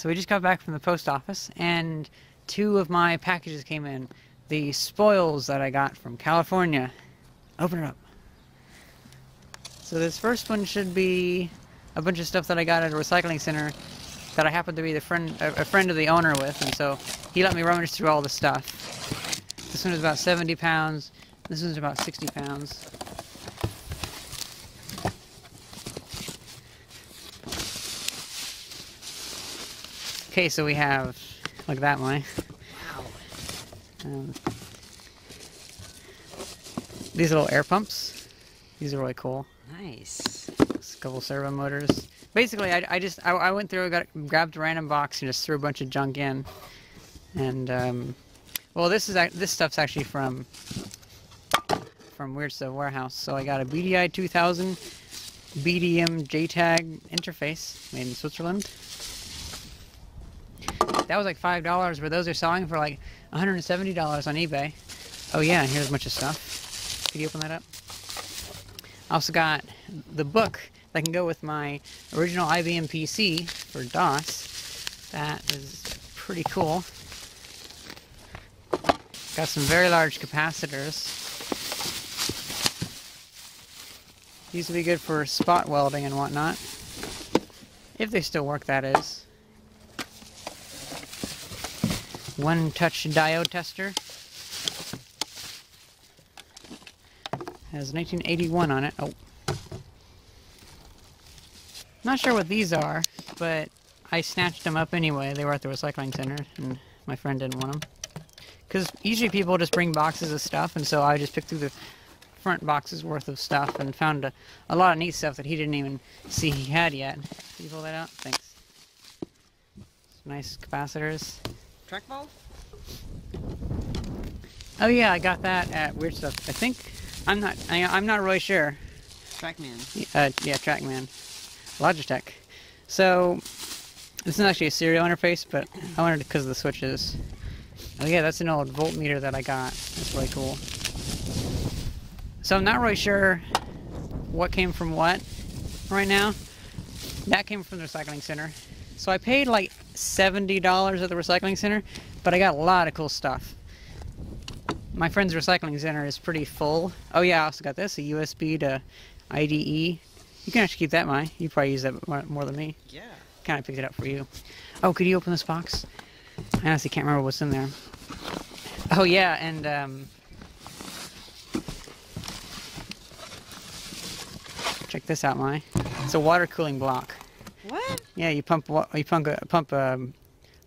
So we just got back from the post office, and two of my packages came in. The spoils that I got from California. Open it up. So this first one should be a bunch of stuff that I got at a recycling center that I happened to be the friend, a, friend of the owner with, and so he let me rummage through all the stuff. This one is about 70 pounds. This one's about 60 pounds. Okay, so we have, look at that, my. Wow. Um, these little air pumps. These are really cool. Nice. A couple servo motors. Basically, I, I just I, I went through, got grabbed a random box and just threw a bunch of junk in. And um, well, this is this stuff's actually from from Weird Stuff Warehouse. So I got a BDI 2000 BDM JTAG interface made in Switzerland. That was like five dollars, where those are selling for like 170 dollars on eBay. Oh yeah, here's a bunch of stuff. Could you open that up? I also got the book that can go with my original IBM PC for DOS. That is pretty cool. Got some very large capacitors. These would be good for spot welding and whatnot. If they still work, that is. One touch diode tester. Has 1981 on it. Oh. Not sure what these are, but I snatched them up anyway. They were at the recycling center, and my friend didn't want them. Because usually people just bring boxes of stuff, and so I just picked through the front boxes worth of stuff and found a, a lot of neat stuff that he didn't even see he had yet. Can you pull that out? Thanks. Some nice capacitors. Track valve? Oh yeah, I got that at Weird Stuff. I think I'm not. I, I'm not really sure. Trackman. Uh, yeah, TrackMan, Logitech. So this is actually a serial interface, but I wanted because of the switches. Oh yeah, that's an old voltmeter that I got. That's really cool. So I'm not really sure what came from what right now. That came from the recycling center. So I paid like $70 at the recycling center, but I got a lot of cool stuff. My friend's recycling center is pretty full. Oh yeah, I also got this, a USB to IDE. You can actually keep that, Mai. You probably use that more- than me. Yeah. Kind of picked it up for you. Oh, could you open this box? I honestly can't remember what's in there. Oh yeah, and um, check this out, Mai. It's a water cooling block. What? Yeah, you pump you pump a, pump um,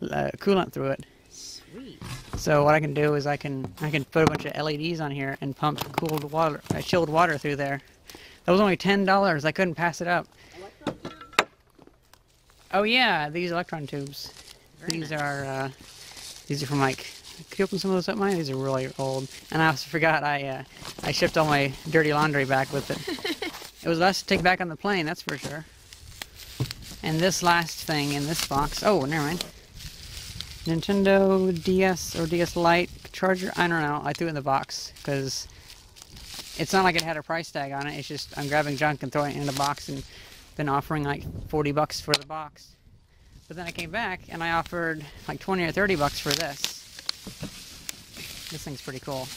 uh, coolant through it. Sweet. So what I can do is I can I can put a bunch of LEDs on here and pump cooled water, uh, chilled water through there. That was only ten dollars. I couldn't pass it up. Oh yeah, these electron tubes. Very these nice. are uh, these are from like. Could you open some of those up, mine? These are really old. And I also forgot I uh, I shipped all my dirty laundry back with it. it was less to take back on the plane, that's for sure. And this last thing in this box. Oh, never mind. Nintendo DS or DS Lite charger. I don't know. I threw it in the box because it's not like it had a price tag on it. It's just I'm grabbing junk and throwing it in the box and then offering like 40 bucks for the box. But then I came back and I offered like 20 or 30 bucks for this. This thing's pretty cool.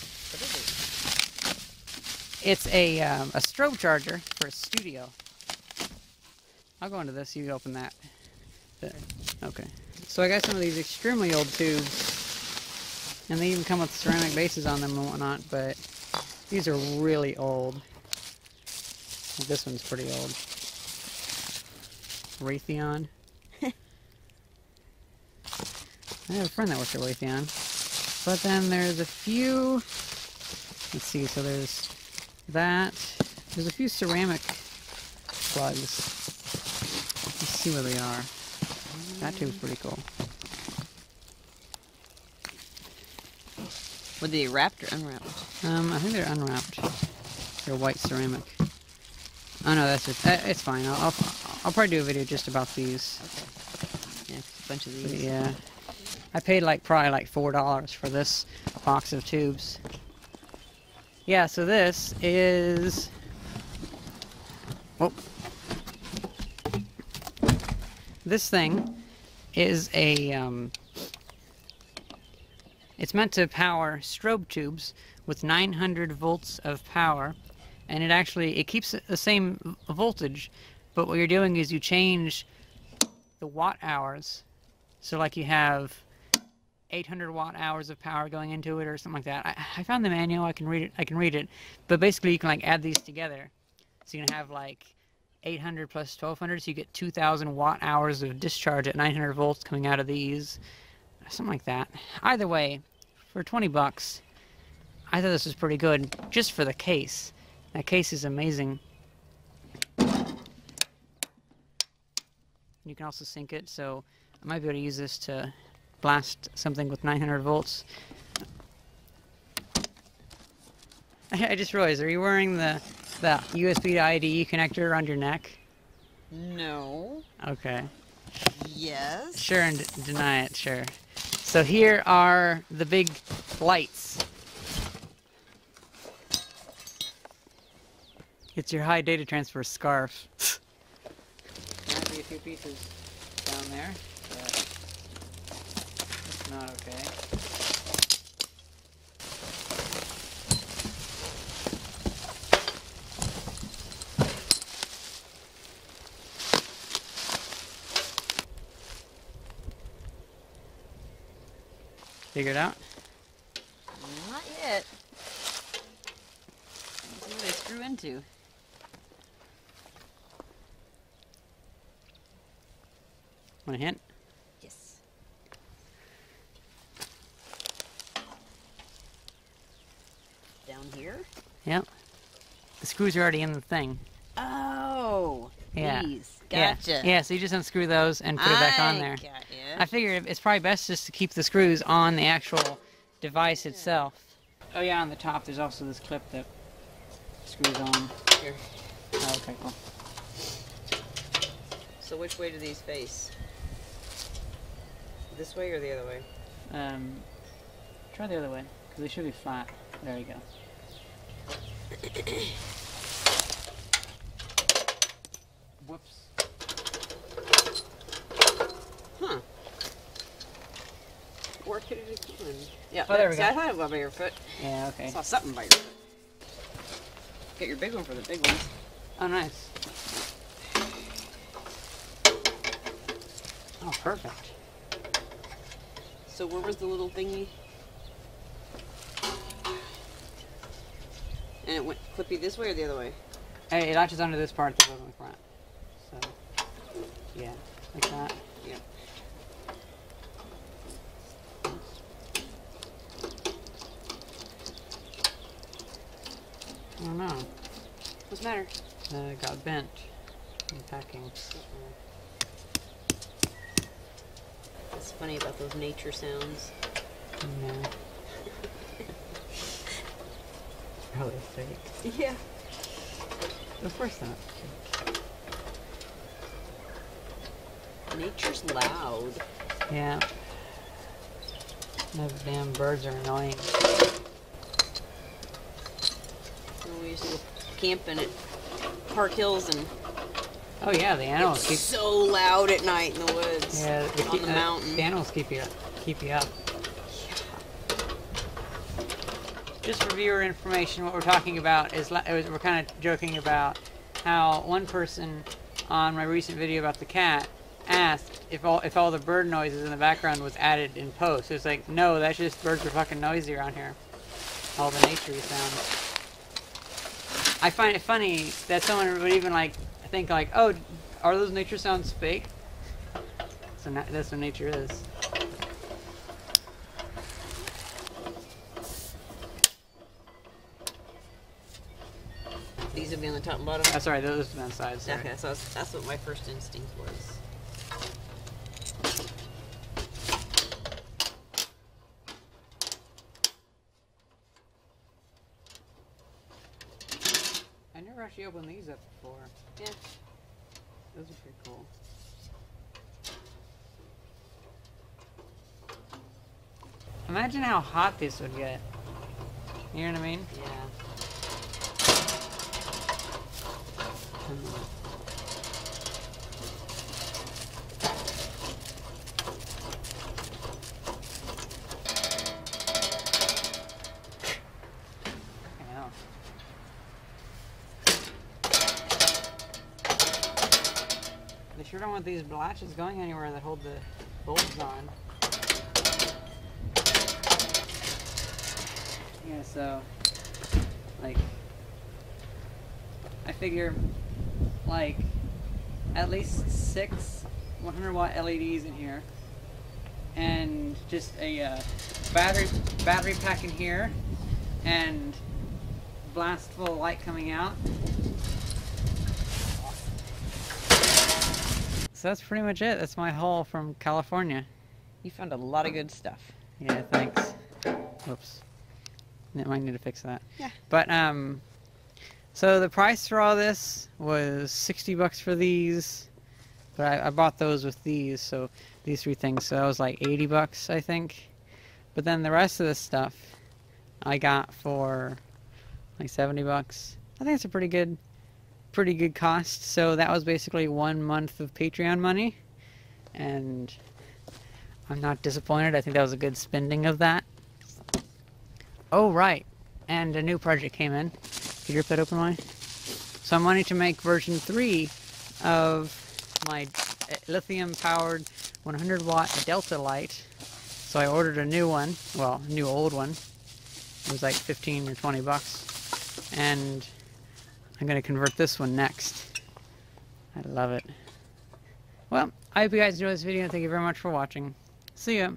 It's a um, a strobe charger for a studio. I'll go into this. You open that. Okay. So I got some of these extremely old tubes, and they even come with ceramic bases on them and whatnot. But these are really old. This one's pretty old. Raytheon. I have a friend that works at Raytheon. But then there's a few. Let's see. So there's that. There's a few ceramic plugs. Let's see where they are. That tube's pretty cool. Were they wrapped or unwrapped? Um, I think they're unwrapped. They're white ceramic. Oh no, that's it. Uh, it's fine. I'll, I'll I'll probably do a video just about these. Okay. Yeah, a bunch of But these. yeah, I paid like probably like four dollars for this box of tubes. Yeah, so this is. Oh. This thing is a um, it's meant to power strobe tubes with 900 volts of power and it actually it keeps the same voltage but what you're doing is you change the watt hours. So like you have 800 watt hours of power going into it or something like that. I, I found the manual I can read it I can read it. But basically you can like add these together. So you can have like 800 plus 1200 so you get 2000 watt hours of discharge at 900 volts coming out of these. Something like that. Either way for 20 bucks I thought this was pretty good just for the case. That case is amazing. You can also sync it so I might be able to use this to blast something with 900 volts I just realized are you wearing the the USB to IDE connector around your neck No. okay Yes. Sure and deny it, sure. So here are the big lights. It's your high data transfer scarf. Might be a few pieces down there, but it's not okay. Figure it out? Not yet. Let's see what they screw into. Want a hint? Yes. Down here? Yep. The screws are already in the thing. Oh. Yeah. Yeah. Yeah, so you just unscrew those and put it back on I there. Got ya. I figured it's probably best just to keep the screws on the actual device itself. Oh yeah, on the top there's also this clip that screws on. Here. Oh, okay, cool. So which way do these face? This way or the other way? Um, try the other way, because they should be flat. There you go. Whoops. Huh. Where could it have gone? Yeah. Oh, there we see, go. I thought it was by your foot. Yeah, I okay. saw something by your foot. Get your big one for the big ones. Oh, nice. Oh, perfect. So where was the little thingy? And it went clippy this way or the other way? Hey, it latches onto this part that goes on the front. So, yeah, like that. Yep. Oh no, What's the matter? uh, it got bent in packing. It's funny about those nature sounds. No. Probably fake. Yeah. Of course not. Nature's loud. Yeah. Those damn birds are annoying. When we used to go camping at Park Hills and Oh yeah, the animals keep. so loud at night in the woods. Yeah, the, on keep- the uh, mountain. The animals keep you keep you up. Just for viewer information, what we're talking about is li- it was- we're kind of joking about how one person on my recent video about the cat asked if all if all the bird noises in the background was added in post. It's like no, that's just birds are fucking noisy around here. All the nature sounds. I find it funny that someone would even like think like, oh, are those nature sounds fake? So na- that's what nature is. These would be on the top and bottom. Oh, sorry, those are on the side. Sorry. Okay, so that's, that's what my first instinct was. I never actually opened these up before. Yeah. Those are pretty cool. Imagine how hot this would get. You know what I mean? Yeah. Want these latches going anywhere that hold the bulbs on. Yeah, so like I figure like at least six 100 watt LEDs in here and just a uh, battery battery pack in here and blast full light coming out. So that's pretty much it. That's my haul from California. You found a lot of good stuff. Yeah, thanks. Whoops. I might need to fix that. Yeah. But um so the price for all this was 60 bucks for these. But I, I bought those with these, so these three things. So that was like 80 bucks, I think. But then the rest of this stuff I got for like 70 bucks. I think it's a pretty good pretty good cost. So that was basically one month of Patreon money. And I'm not disappointed. I think that was a good spending of that. Oh, right. And a new project came in. You rip that open, Lonnie? So I'm wanting to make version 3 of my eh, lithium-powered 100 watt Delta light. So I ordered a new one. Well, new old one. It was like 15 or 20 bucks. And I'm going to convert this one next. I love it. Well, I hope you guys enjoyed this video. Thank you very much for watching. See ya.